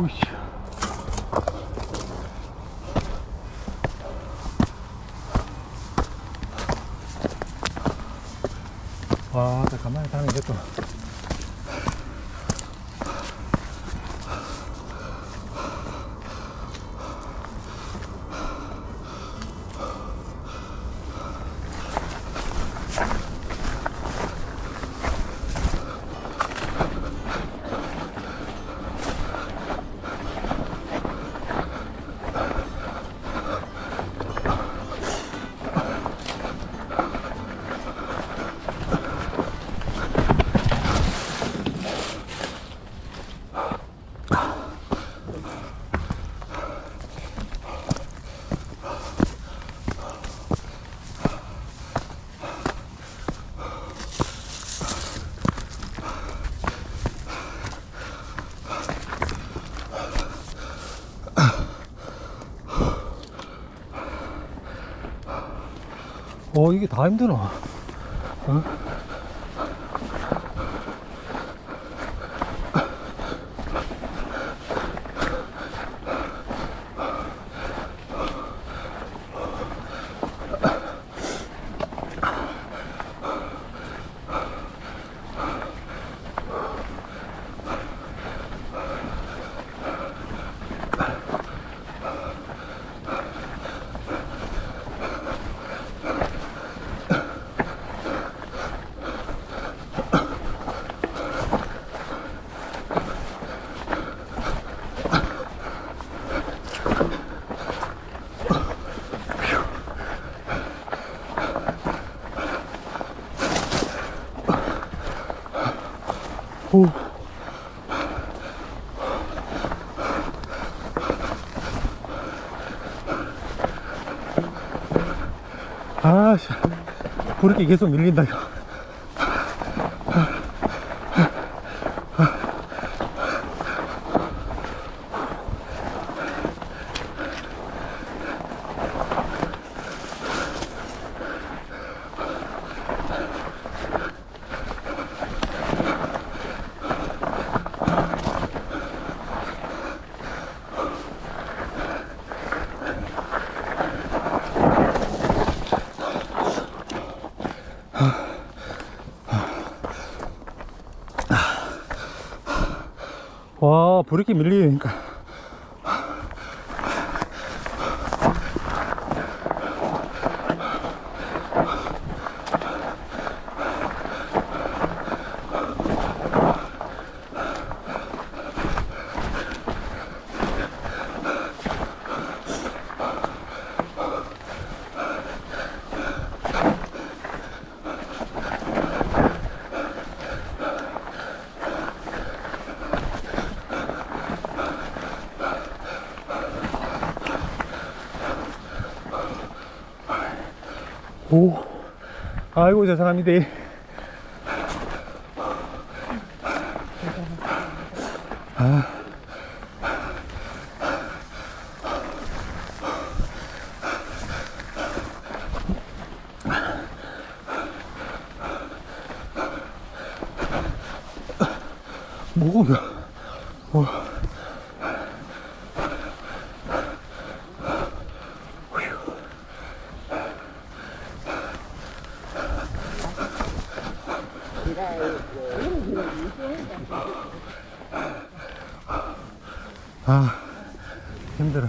오이씨. 와, 나 가만히 타는 게 또. 어, 이게 다 힘드나? 어? 오. 아, 씨. 그렇게 계속 밀린다, 이거. 와, 브레이크 밀리니까. 오, 아이고, 죄송합니다. 아. 뭐가, 어. 아, 힘들어.